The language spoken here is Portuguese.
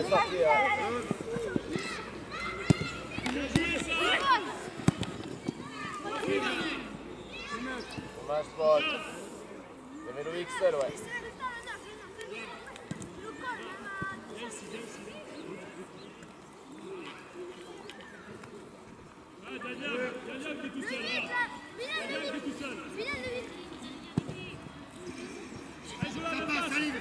essa aqui, ó. Mais forte. Primeiro Xer, ué. Viens, viens, viens. Viens, viens.